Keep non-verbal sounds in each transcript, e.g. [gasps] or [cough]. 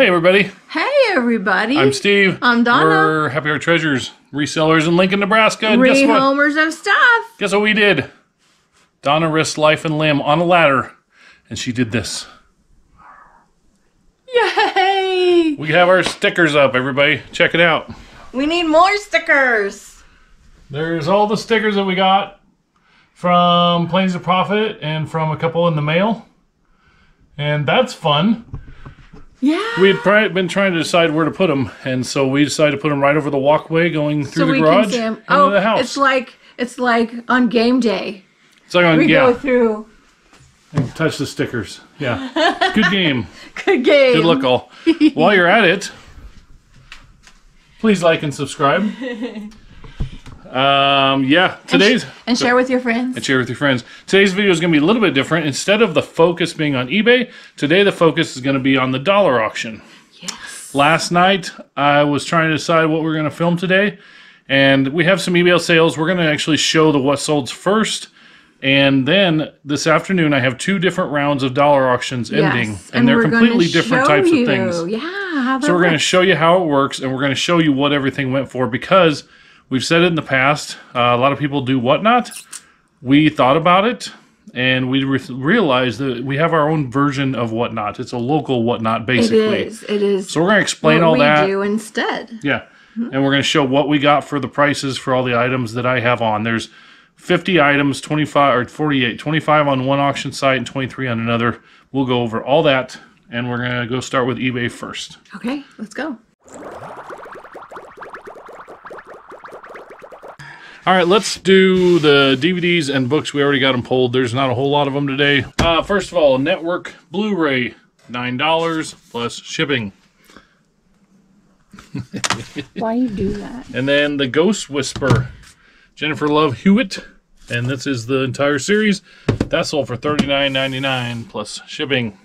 Hey, everybody. Hey, everybody. I'm Steve. I'm Donna. We're Happy Heart Treasures resellers in Lincoln, Nebraska. And guess what? Rehomers of stuff. Guess what we did? Donna risked life and limb on a ladder, and she did this. Yay! We have our stickers up, everybody. Check it out. We need more stickers. There's all the stickers that we got from Plains of Profit and from a couple in the mail. And that's fun. Yeah. We had pri- been trying to decide where to put them, and so we decided to put them right over the walkway going through so the we garage can see 'em. into Oh, the house. it's like it's like on game day. It's like on, We yeah, go through. and touch the stickers. Yeah, good game. [laughs] Good game. Good luck, all. [laughs] While you're at it, please like and subscribe. [laughs] Um, yeah, today's And share with your friends. and share with your friends. Today's video is going to be a little bit different. Instead of the focus being on eBay, today the focus is going to be on the dollar auction. Yes. Last night, I was trying to decide what we're going to film today, and we have some eBay sales. We're going to actually show the what solds first, and then this afternoon I have two different rounds of dollar auctions ending, Yes. and, they're completely different types you. of things. Yeah. So we're going to show you how it works, and we're going to show you what everything went for because we've said it in the past. Uh, a lot of people do whatnot. We thought about it, and we re- realized that we have our own version of whatnot. It's a local whatnot, basically. is. It is. So we're going to explain all we that. do instead. Yeah. And we're going to show what we got for the prices for all the items that I have on. There's 50 items, 25 or 48, 25 on one auction site and 23 on another. We'll go over all that and we're going to go start with eBay first. Okay, let's go. All right, let's do the DVDs and books. We already got them pulled. There's not a whole lot of them today. Uh, first of all, network Blu-ray, $9 plus shipping. [laughs] Why you do that? And then the Ghost Whisper, Jennifer Love Hewitt, and this is the entire series. That sold for $39.99 plus shipping.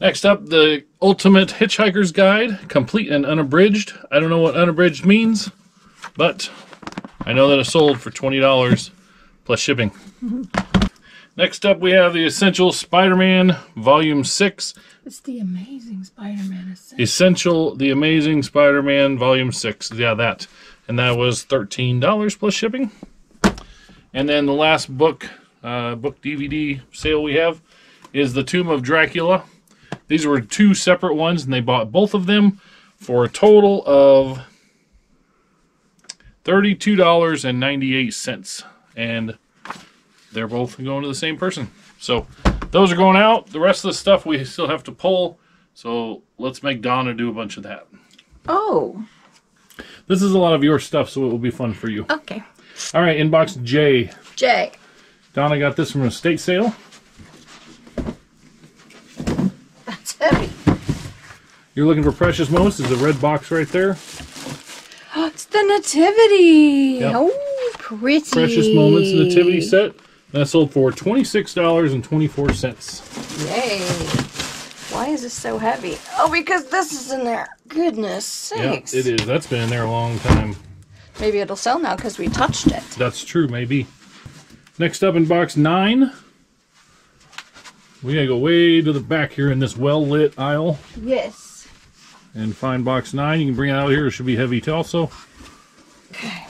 Next up, the Ultimate Hitchhiker's Guide, complete and unabridged. I don't know what unabridged means, but I know that it sold for $20 plus shipping. Next up, we have the Essential Spider-Man Volume 6. It's the amazing Spider-Man. Essential. Essential, The Amazing Spider-Man Volume 6. Yeah, that. And that was $13 plus shipping. And then the last book, uh, book DVD sale we have is The Tomb of Dracula. These were two separate ones, and they bought both of them for a total of $32.98. And they're both going to the same person. So those are going out. The rest of the stuff we still have to pull. So let's make Donna do a bunch of that. Oh, This is a lot of your stuff, so it will be fun for you. okay. All right, inbox J. Jay. Donna got this from a state sale. That's heavy. You're looking for Precious Moments. There's a red box right there. Oh, [gasps] it's the nativity. Yep. Oh, pretty. Precious Moments Nativity set. That sold for $26.24. Yay. Why is this so heavy? Oh, because this is in there. Goodness Yeah, sakes. it is. That's been in there a long time. Maybe it'll sell now because we touched it. That's true, maybe. Next up in box nine. We gotta go way to the back here in this well lit aisle Yes. And find box nine. You can bring it out here. It should be heavy also. Okay.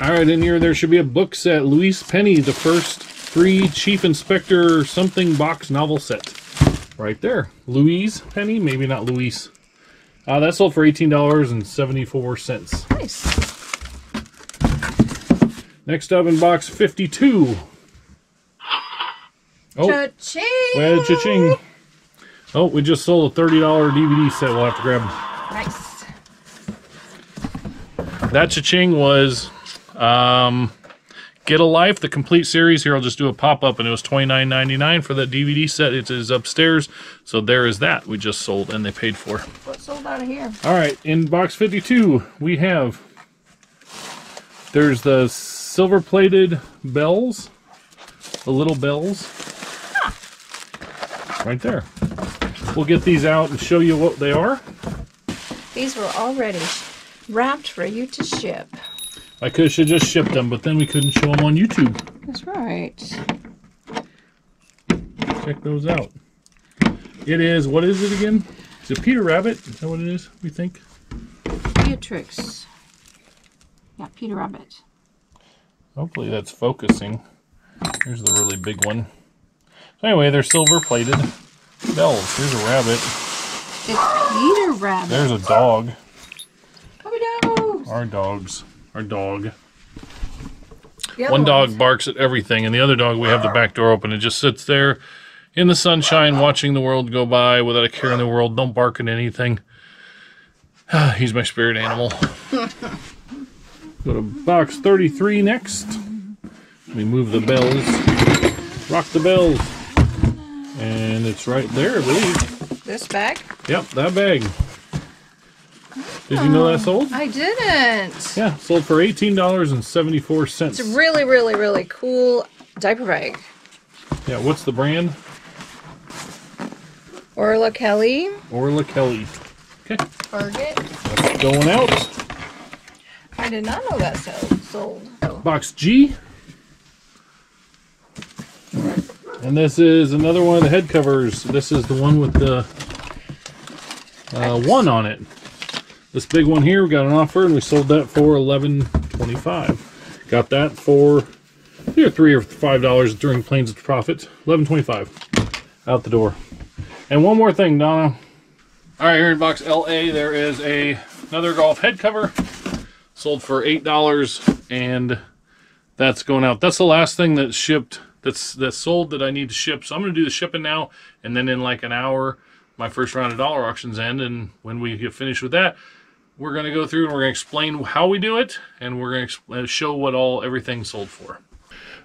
All right, in here there should be a book set. Louise Penny, the first free Chief Inspector something box novel set. Right there. Louise Penny, maybe not Louise. Uh, that sold for $18.74. Nice. Next up in box 52. Oh, Cha-ching. well, cha-ching. Oh, we just sold a $30 DVD set we'll have to grab. Nice. That cha-ching was um, Get a Life, the complete series. Here, I'll just do a pop-up, and it was $29.99 for that DVD set. It is upstairs, so there is that we just sold and they paid for. What sold out of here? All right, in box 52, we have, there's the silver-plated bells, the little bells, right there. We'll get these out and show you what they are. These were already wrapped for you to ship. I could should just shipped them, but then we couldn't show them on YouTube. That's right. Check those out. It is, what is it again? Is it Peter Rabbit? Is that what it is? We think. Beatrix. Yeah, Peter Rabbit. Hopefully that's focusing. Here's the really big one. So anyway, they're silver plated bells. Here's a rabbit. It's Peter Rabbit. There's a dog. Puppy dogs. Our dogs. Our dog. The other One dog ones. barks at everything, and the other dog, we have the back door open. It just sits there in the sunshine, watching the world go by without a care in the world. Don't bark at anything. [sighs] He's my spirit animal. [laughs] Go to box 33 next. We move the bells. Rock the bells. And it's right there, I believe. This bag? Yep, that bag. Did you know that oh, sold? I didn't. Yeah, sold for $18.74. It's a really, really, really cool diaper bag. Yeah, what's the brand? Orla Kelly. Orla Kelly. Okay, Target. that's going out. I did not know that sold. sold. Oh. Box G. And this is another one of the head covers. This is the one with the uh, one on it. This big one here, we got an offer and we sold that for eleven twenty-five. Got that for either three or five dollars during Plains of Profit. Eleven twenty-five. Out the door. And one more thing, Donna. All right, here in box LA, there is a another golf head cover sold for eight dollars and that's going out that's the last thing that shipped that's that's sold that i need to ship. So i'm going to do the shipping now and then in like an hour my first round of dollar auctions end and when we get finished with that we're going to go through and we're going to explain how we do it and we're going to uh, show what all everything sold for.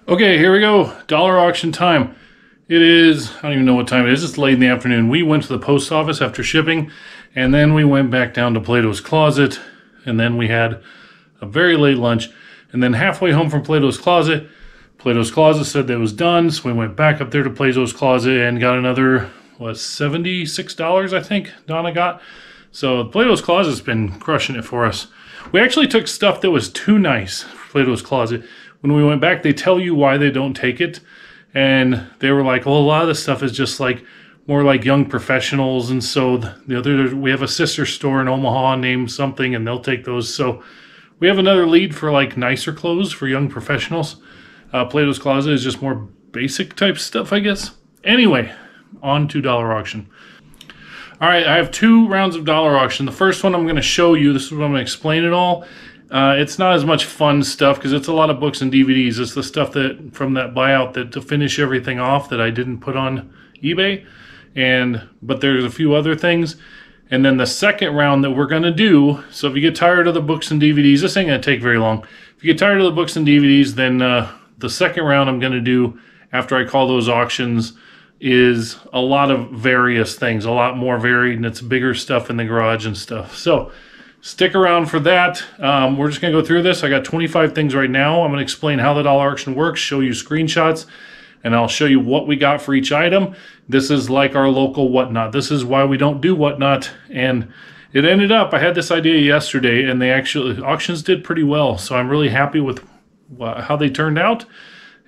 Okay here we go. Dollar auction time. It is i don't even know what time it is. It's late in the afternoon. We went to the post office after shipping and then we went back down to plato's closet and then we had a very late lunch. And then halfway home from Plato's Closet, Plato's Closet said that was done. So we went back up there to Plato's Closet and got another, what, $76, I think Donna got. So Plato's Closet's been crushing it for us. We actually took stuff that was too nice for Plato's Closet. When we went back, they tell you why they don't take it. And they were like, well, a lot of this stuff is just like more like young professionals. And so the other, we have a sister store in Omaha named something, and they'll take those. So we have another lead for like nicer clothes for young professionals. Uh, Plato's Closet is just more basic type stuff, I guess. Anyway, on to dollar auction. All right, I have two rounds of dollar auction. The first one I'm going to show you. This is what I'm going to explain it all. Uh, it's not as much fun stuff because it's a lot of books and DVDs. It's the stuff that from that buyout that to finish everything off that I didn't put on eBay, and but there's a few other things. And then the second round that we're going to do, so if you get tired of the books and DVDs, this ain't going to take very long. If you get tired of the books and DVDs, then uh, the second round I'm going to do after I call those auctions is a lot of various things, a lot more varied, and it's bigger stuff in the garage and stuff. So stick around for that. Um, we're just going to go through this. I got 25 things right now. I'm going to explain how the dollar auction works, show you screenshots, and I'll show you what we got for each item. This is like our local whatnot. This is why we don't do whatnot. And it ended up, I had this idea yesterday, and they actually, auctions did pretty well. So I'm really happy with how they turned out.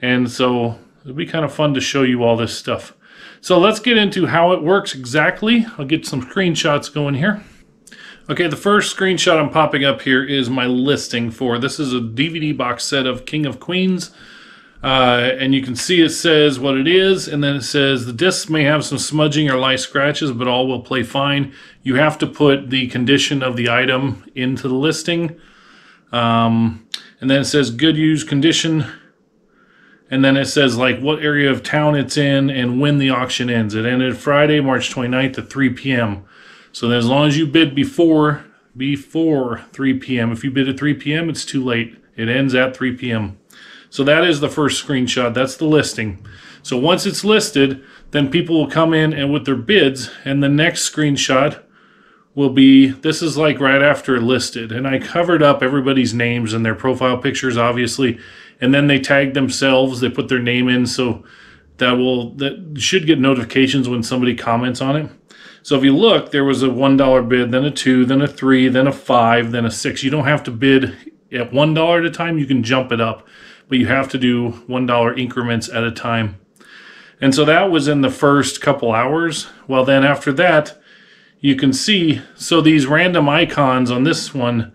And so it'll be kind of fun to show you all this stuff. So let's get into how it works exactly. I'll get some screenshots going here. Okay, the first screenshot I'm popping up here is my listing for this is a DVD box set of King of Queens. Uh, and you can see it says what it is, and then it says the discs may have some smudging or light scratches, but all will play fine. You have to put the condition of the item into the listing. Um, and then it says good use condition. And then it says like what area of town it's in and when the auction ends. It ended Friday, March 29th at 3 p.m. So as long as you bid before before 3 p.m. If you bid at 3 p.m., it's too late. It ends at 3 p.m. So that is the first screenshot. That's the listing. So once it's listed, then people will come in and with their bids, and the next screenshot will be this is like right after listed. And I covered up everybody's names and their profile pictures, obviously, and then they tag themselves. They put their name in, so that will that should get notifications when somebody comments on it. So if you look, there was a one dollar bid, then a two, then a three, then a five, then a six. You don't have to bid at one dollar at a time. You can jump it up, but you have to do one dollar increments at a time. And so that was in the first couple hours. Well, then after that, you can see, so these random icons on this one,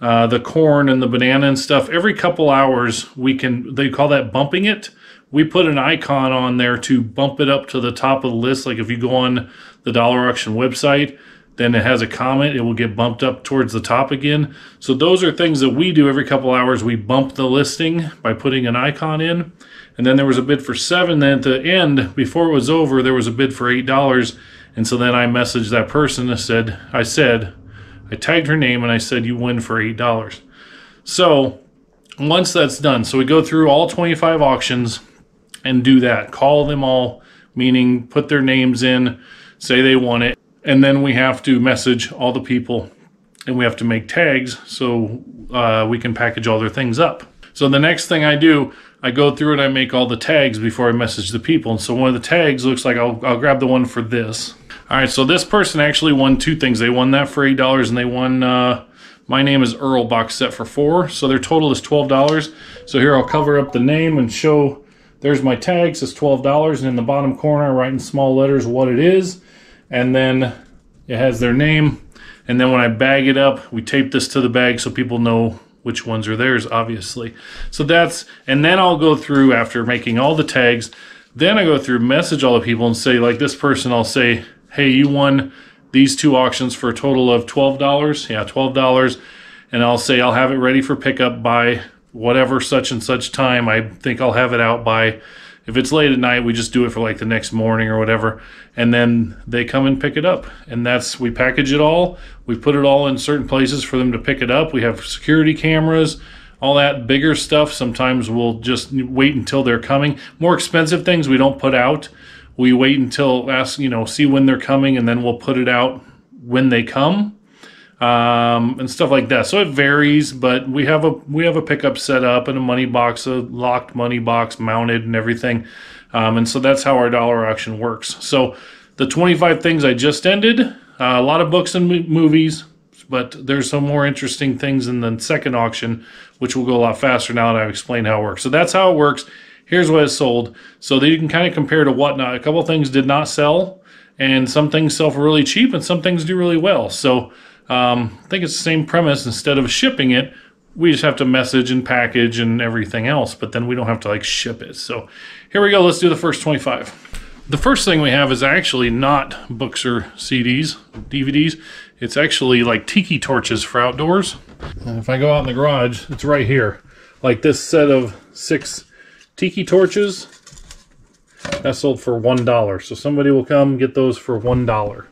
uh, the corn and the banana and stuff, every couple hours we can, they call that bumping it. We put an icon on there to bump it up to the top of the list. Like if you go on the Dollar Auction website, then it has a comment, it will get bumped up towards the top again. So those are things that we do every couple hours. We bump the listing by putting an icon in. And then there was a bid for seven. Then at the end, before it was over, there was a bid for eight dollars. And so then I messaged that person and said, I said, I tagged her name and I said, you win for eight dollars. So once that's done, so we go through all 25 auctions and do that. Call them all, meaning put their names in, say they won it, and then we have to message all the people and we have to make tags so uh, we can package all their things up. So the next thing I do, I go through and I make all the tags before I message the people. And so one of the tags looks like I'll, I'll grab the one for this. All right, so this person actually won two things. They won that for $8 and they won uh, My Name is Earl box set for four. So their total is $12. So here I'll cover up the name and show there's my tag, says $12. And in the bottom corner, I write in small letters what it is and then it has their name. And then when I bag it up, we tape this to the bag so people know which ones are theirs, obviously. So that's, and then I'll go through after making all the tags. Then I go through, message all the people and say, like this person, I'll say, hey, you won these two auctions for a total of $12. Yeah, $12. And I'll say, I'll have it ready for pickup by whatever such and such time. I think I'll have it out by if it's late at night, we just do it for like the next morning or whatever, and then they come and pick it up. And that's we package it all. We put it all in certain places for them to pick it up. We have security cameras, all that bigger stuff. Sometimes we'll just wait until they're coming. More expensive things we don't put out. We wait until ask you know see when they're coming, and then we'll put it out when they come um, and stuff like that. So it varies, but we have a we have a pickup set up and a money box, a locked money box mounted and everything. Um, and so that's how our dollar auction works. So the 25 things I just ended, uh, a lot of books and movies, but there's some more interesting things in the second auction, which will go a lot faster now that I've explained how it works. So that's how it works. Here's what is sold. So that you can kind of compare to whatnot. A couple things did not sell, and some things sell for really cheap, and some things do really well. So um, I think it's the same premise. Instead of shipping it, we just have to message and package and everything else, but then we don't have to like ship it. So here we go. Let's do the first 25. The first thing we have is actually not books or CDs, DVDs. It's actually like tiki torches for outdoors. And if I go out in the garage, it's right here. Like this set of six tiki torches, that sold for $1. So somebody will come get those for $1.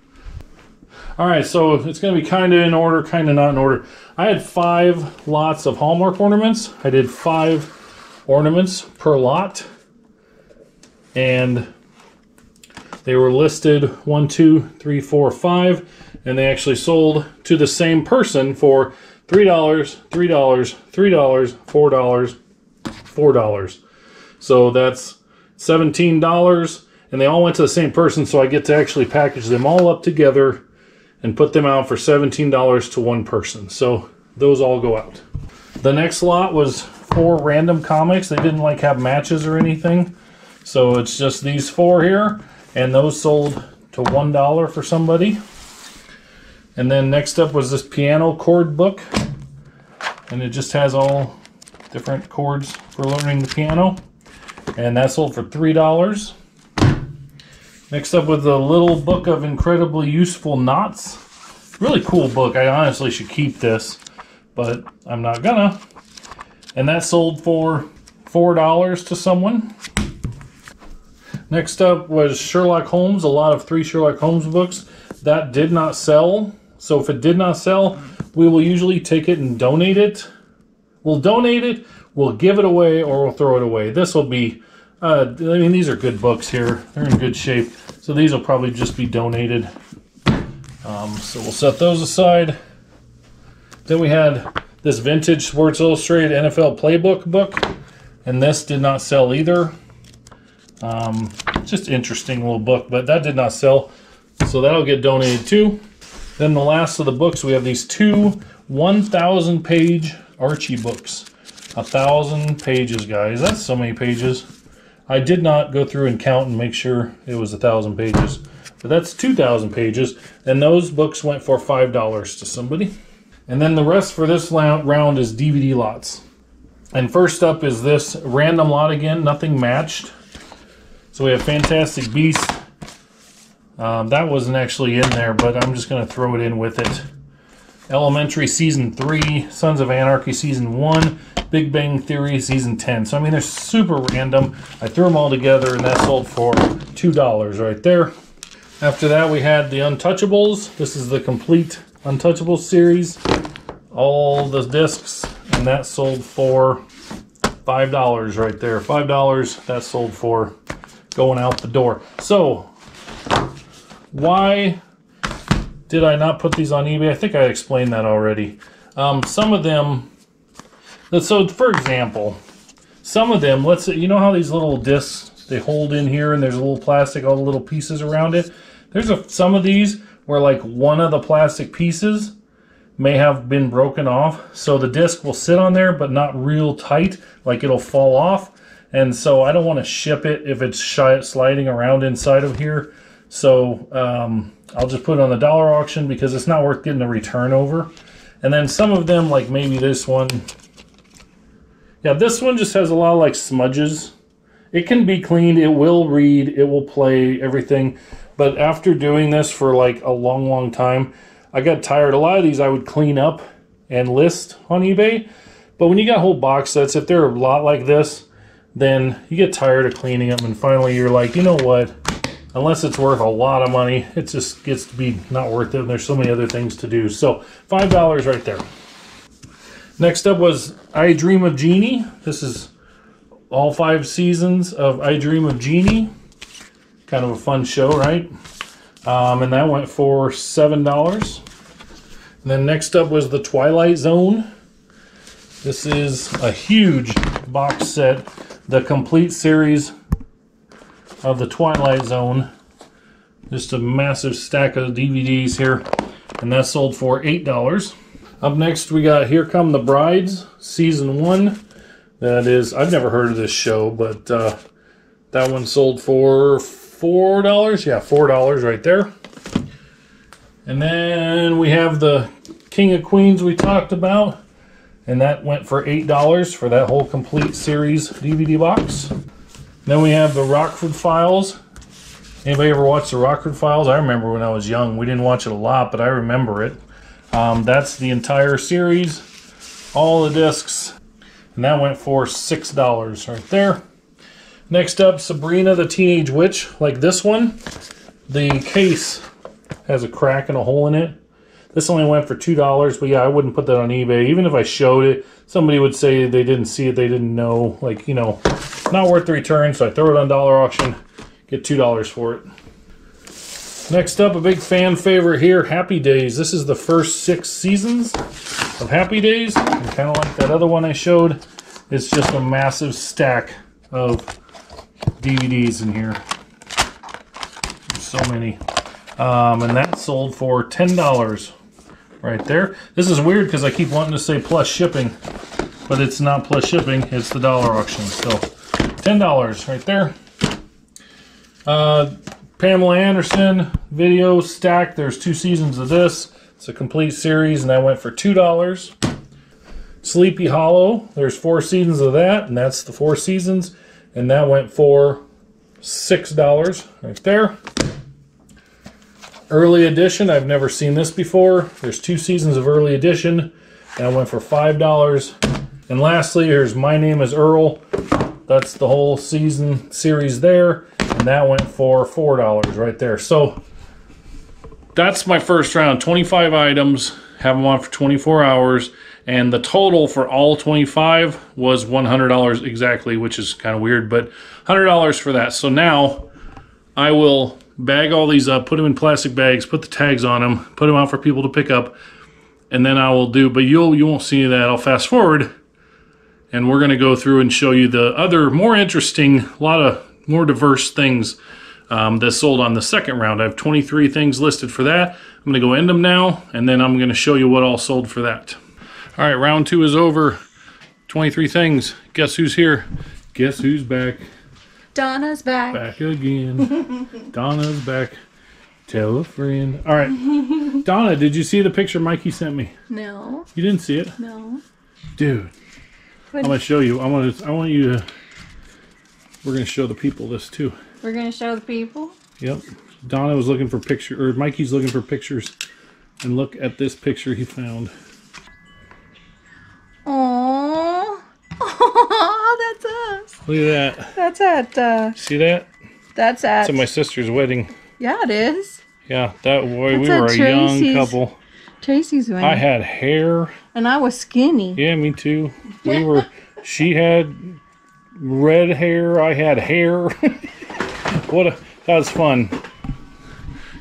All right, so it's going to be kind of in order, kind of not in order. I had five lots of Hallmark ornaments. I did five ornaments per lot. And they were listed one, two, three, four, five. And they actually sold to the same person for $3, $3, $3, $4, $4. So that's $17. And they all went to the same person, so I get to actually package them all up together and put them out for $17 to one person. So those all go out. The next lot was four random comics. They didn't like have matches or anything. So it's just these four here. And those sold to $1 for somebody. And then next up was this piano chord book. And it just has all different chords for learning the piano. And that sold for $3. Next up with a little book of incredibly useful knots. Really cool book. I honestly should keep this, but I'm not gonna. And that sold for $4 to someone. Next up was Sherlock Holmes, a lot of three Sherlock Holmes books. That did not sell. So if it did not sell, we will usually take it and donate it. We'll donate it, we'll give it away, or we'll throw it away. This will be uh, I mean, these are good books here. They're in good shape. So these will probably just be donated. Um, so we'll set those aside. Then we had this vintage Sports Illustrated NFL Playbook book. And this did not sell either. Um, just interesting little book, but that did not sell. So that'll get donated too. Then the last of the books, we have these two 1,000 page Archie books. A thousand pages, guys. That's so many pages. I did not go through and count and make sure it was a thousand pages, but that's 2,000 pages, and those books went for $5 to somebody. And then the rest for this round is DVD lots. And first up is this random lot again, nothing matched. So we have Fantastic Beast. Um, that wasn't actually in there, but I'm just going to throw it in with it. Elementary Season 3, Sons of Anarchy Season 1, Big Bang Theory Season 10. So, I mean, they're super random. I threw them all together, and that sold for $2 right there. After that, we had the Untouchables. This is the complete Untouchables series. All the discs, and that sold for $5 right there. $5, that sold for going out the door. So, why did I not put these on eBay? I think I explained that already. Um, some of them, so for example, some of them, let's say, you know how these little discs they hold in here and there's a little plastic, all the little pieces around it? There's a, some of these where like one of the plastic pieces may have been broken off. So the disc will sit on there, but not real tight, like it'll fall off. And so I don't want to ship it if it's sliding around inside of here. So um, I'll just put it on the dollar auction because it's not worth getting a return over. And then some of them, like maybe this one. Yeah, this one just has a lot of like smudges. It can be cleaned, it will read, it will play, everything. But after doing this for like a long, long time, I got tired. A lot of these I would clean up and list on eBay. But when you got whole box sets, if they're a lot like this, then you get tired of cleaning them. And finally you're like, you know what? Unless it's worth a lot of money, it just gets to be not worth it. And there's so many other things to do. So $5 right there. Next up was I Dream of Jeannie. This is all five seasons of I Dream of Jeannie. Kind of a fun show, right? Um, and that went for $7. And then next up was The Twilight Zone. This is a huge box set. The complete series of the Twilight Zone. Just a massive stack of DVDs here. And that sold for $8. Up next we got Here Come the Brides, Season 1. That is, I've never heard of this show, but uh, that one sold for $4. Yeah, $4 right there. And then we have the King of Queens we talked about. And that went for $8 for that whole complete series DVD box. Then we have the Rockford Files. Anybody ever watch the Rockford Files? I remember when I was young. We didn't watch it a lot, but I remember it. Um, that's the entire series, all the discs, and that went for six dollars right there. Next up, Sabrina the Teenage Witch, like this one. The case has a crack and a hole in it. This only went for two dollars, but yeah, I wouldn't put that on eBay. Even if I showed it, somebody would say they didn't see it, they didn't know. Like you know, not worth the return, so I throw it on dollar auction, get two dollars for it. Next up, a big fan favorite here, Happy Days. This is the first six seasons of Happy Days, kind of like that other one I showed. It's just a massive stack of DVDs in here. There's so many. Um, and that sold for $10 right there. This is weird because I keep wanting to say plus shipping, but it's not plus shipping, it's the dollar auction. So $10 right there. Uh, Pamela Anderson video stack. There's two seasons of this. It's a complete series, and that went for $2. Sleepy Hollow. There's four seasons of that, and that's the four seasons. And that went for $6 right there. Early Edition, I've never seen this before. There's two seasons of Early Edition. That went for $5. And lastly, here's My Name is Earl. That's the whole season series there. And that went for $4 right there. So that's my first round. 25 items. Have them on for 24 hours. And the total for all 25 was $100 exactly, which is kind of weird, but $100 for that. So now I will bag all these up, put them in plastic bags, put the tags on them, put them out for people to pick up, and then I will do. But you'll you won't see that. I'll fast forward, and we're going to go through and show you the other more interesting, a lot of more diverse things um, that sold on the second round. I have 23 things listed for that. I'm going to go end them now, and then I'm going to show you what all sold for that. All right, round two is over. 23 things. Guess who's here? Guess who's back? Donna's back. Back again. [laughs] Donna's back. Tell a friend. All right. [laughs] Donna, did you see the picture Mikey sent me? No, You didn't see it? no. Dude. I'm gonna show you. I want to I want you to we're gonna show the people this too. We're gonna show the people. Yep. Donna was looking for picture or Mikey's looking for pictures. And look at this picture he found. Aww. Oh, [laughs] that's us. Look at that. That's at. Uh, See that? that's at. At my sister's wedding. yeah, it is. Yeah, that boy, we were a young couple. Tracy's wedding. I had hair. and I was skinny. Yeah, me too. We [laughs] were. She had red hair. I had hair. [laughs] what a that was fun.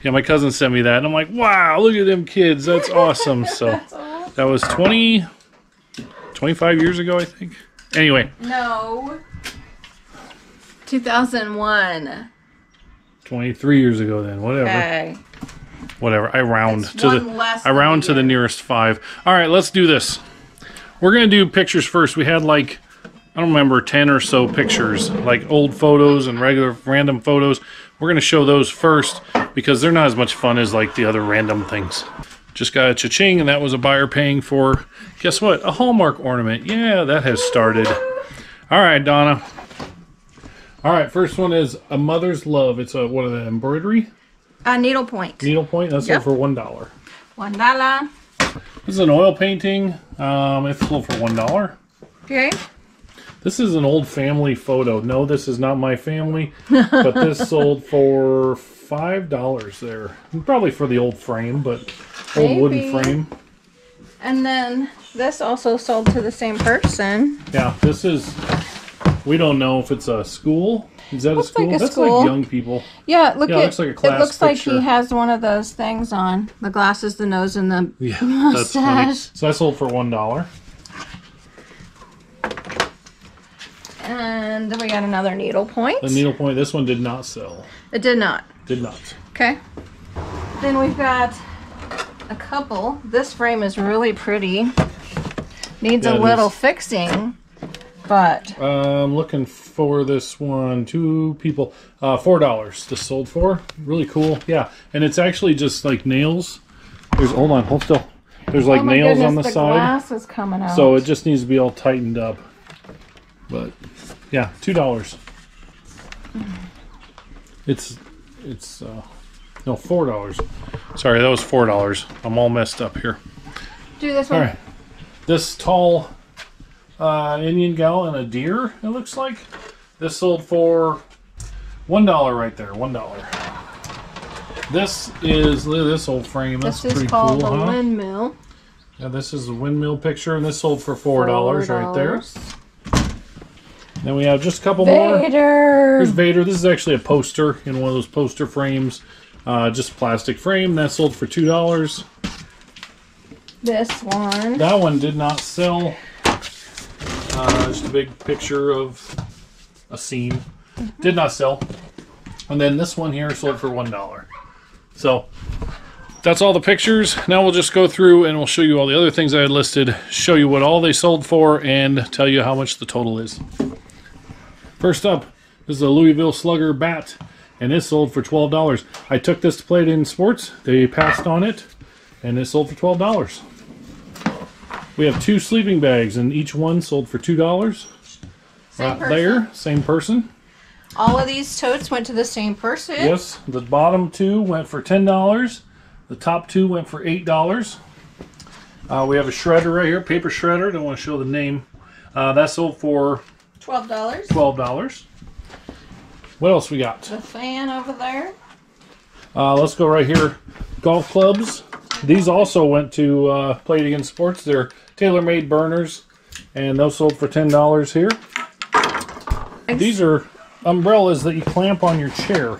Yeah, my cousin sent me that, and I'm like, wow, look at them kids. That's awesome. [laughs] So that was 20, 25 years ago, I think. Anyway, No. 2001. 23 years ago then. Whatever. Okay. Whatever. I round It's to the I round to the nearest five. All right, let's do this. We're gonna do pictures first. We had like I don't remember ten or so pictures, like old photos and regular random photos. We're gonna show those first because they're not as much fun as like the other random things. Just got a cha-ching, and that was a buyer paying for. Guess what? A Hallmark ornament. Yeah, that has started. All right, Donna. All right, first one is a mother's love. It's a what? An embroidery A needle point. needlepoint. That's Yep. for one dollar. One dollar. This is an oil painting. Um, it's sold for one dollar. Okay. This is an old family photo. No, this is not my family, but this [laughs] sold for five dollars there. Probably for the old frame, but old wooden frame. And then this also sold to the same person. Yeah, this is. We don't know if it's a school. Is that Looks a school? like a That's school. like young people. Yeah, look Yeah, it at looks like a it. class looks like picture. he has one of those things on. The glasses, the nose, and the Yeah, [laughs] that's funny. Mustache. So I sold for one dollar. And then we got another needle point. The needlepoint. This one did not sell. it did not. Did not. Okay. Then we've got a couple. This frame is really pretty. Needs Yeah, a little is. fixing, but I'm looking for this one. Two people. Uh, four dollars. This sold for. Really cool. Yeah, and it's actually just like nails. There's hold on, hold still. There's like oh my nails goodness, on the, the side, glass is coming out. so it just needs to be all tightened up. But yeah, two dollars. It's it's uh, no four dollars. Sorry, that was four dollars. I'm all messed up here. do this one. right, this tall uh, Indian gal and a deer. It looks like this sold for one dollar right there. One dollar. This is look at this old frame. That's This is pretty called cool, the huh? windmill. Yeah, this is a windmill picture, and this sold for four dollars right there. $4. Then we have just a couple more. Vader. Here's Vader. This is actually a poster in one of those poster frames. Uh, just plastic frame. That sold for two dollars. This one. That one did not sell. Uh, just a big picture of a scene. Did not sell. And then this one here sold for one dollar. So that's all the pictures. Now we'll just go through and we'll show you all the other things I had listed, show you what all they sold for, and tell you how much the total is. First up, this is a Louisville Slugger bat, and it sold for twelve dollars. I took this to Play It Again Sports. They passed on it, and it sold for twelve dollars. We have two sleeping bags, and each one sold for two dollars. Same Right person. there, same person. All of these totes went to the same person. Yes, the bottom two went for ten dollars. The top two went for eight dollars. Uh, we have a shredder right here, paper shredder. Don't want to show the name. Uh, that sold for Twelve dollars. twelve dollars. What else we got? The fan over there. Uh, let's go right here. Golf clubs. These also went to uh, Play It Again Sports. They're TaylorMade Burners, and those sold for ten dollars here. These are umbrellas that you clamp on your chair,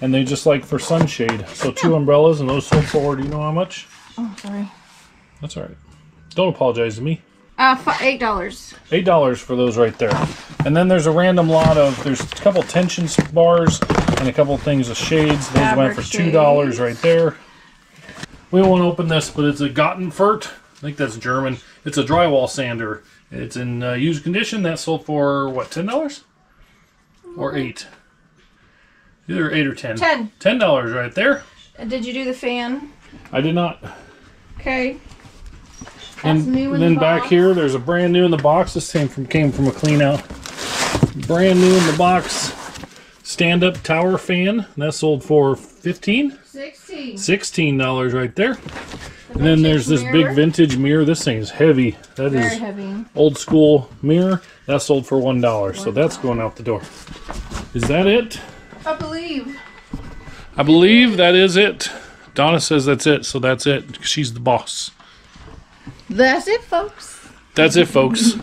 and they just like for sunshade. So two umbrellas, and those sold for. Do you know how much? Oh, sorry. That's all right. Don't apologize to me. Uh, eight dollars. Eight dollars for those right there. And then there's a random lot of there's a couple tension bars and a couple things of shades. Those went for two dollars right there. We won't open this, but it's a Gottenfurt. I think that's German. It's a drywall sander. It's in uh, used condition. That sold for what ten dollars or eight? Either eight or ten. Ten. Ten dollars right there. Did you do the fan? I did not. Okay. And That's in then the back box. here, there's a brand new in the box. This came from came from a clean out. Brand new in the box. Stand up tower fan. That sold for 15 16. $16 right there. And then there's this mirror. big vintage mirror. This thing's heavy. That Very is heavy. old school mirror. That sold for one dollar. So that's going out the door. Is that it? I believe. I believe that is it. Donna says that's it. So that's it. She's the boss. That's it, folks. That's it, folks.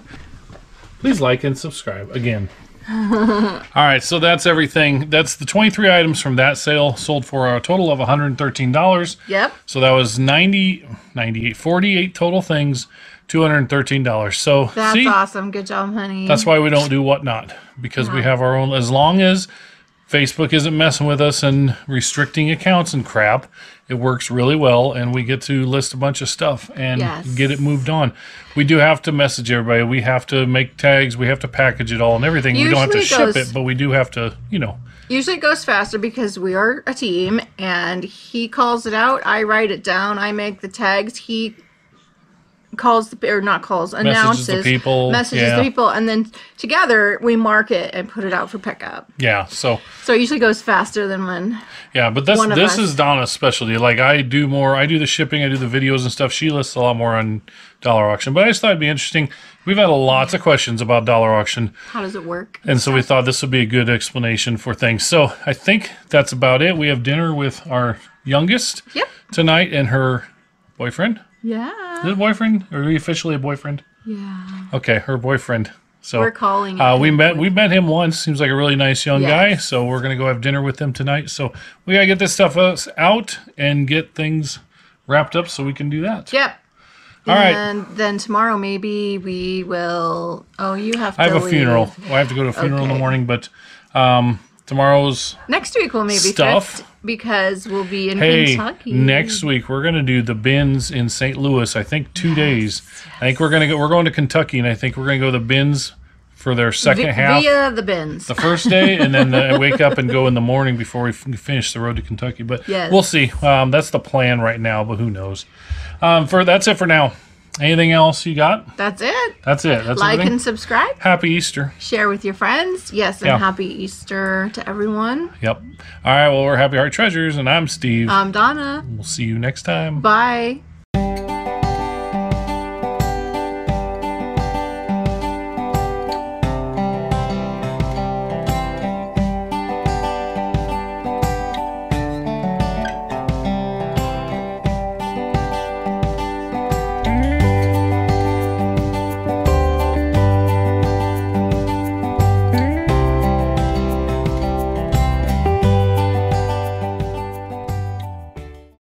Please like and subscribe again. [laughs] All right, so that's everything. That's the 23 items from that sale sold for a total of $113. Yep. So that was 90, 98, 48 total things, $213. So That's see, awesome. Good job, honey. that's why we don't do whatnot because we have our own. As long as Facebook isn't messing with us and restricting accounts and crap, it works really well, and we get to list a bunch of stuff and Yes. get it moved on. We do have to message everybody. We have to make tags. We have to package it all and everything. we don't have to it ship goes- it, but we do have to, you know. Usually it goes faster because we are a team and he calls it out. I write it down. I make the tags. He calls the or not calls announces the people, messages yeah. the people and then together we mark it and put it out for pickup Yeah, so so it usually goes faster than when Yeah, but this One of this is Donna's specialty. Like I do more, I do the shipping, I do the videos and stuff. She lists a lot more on Dollar Auction. But I just thought it'd be interesting. We've had lots of questions about Dollar Auction, how does it work and so we thought this would be a good explanation for things. So I think that's about it. We have dinner with our youngest Yep. tonight and her boyfriend. Yeah Is it a boyfriend? Or are we officially a boyfriend? yeah Okay, her boyfriend. So we're calling uh, we met we met him once. Seems like a really nice young Yes. guy. So we're gonna go have dinner with him tonight. So we gotta get this stuff out and get things wrapped up so we can do that. yep All right. and then tomorrow maybe we will oh you have to I have a leave. funeral. Well, I have to go to a funeral in the morning, but um, tomorrow's next week will maybe Stuff. because we'll be in hey kentucky next week we're gonna do the bins in St. Louis. I think two days. I think we're gonna go. We're going to Kentucky, and I think we're gonna go to the bins for their second Vi- half. via the bins the first day, and then the, [laughs] wake up and go in the morning before we f- finish the road to Kentucky. But Yes. we'll see. Um, that's the plan right now, but who knows? Um, for that's it for now. Anything else you got? that's it That's it. That's like everything. and subscribe Happy Easter. share with your friends yes and Yeah. happy easter to everyone Yep. All right. Well, we're Happy Heart Treasures, and I'm Steve. i'm donna we'll see you next time. bye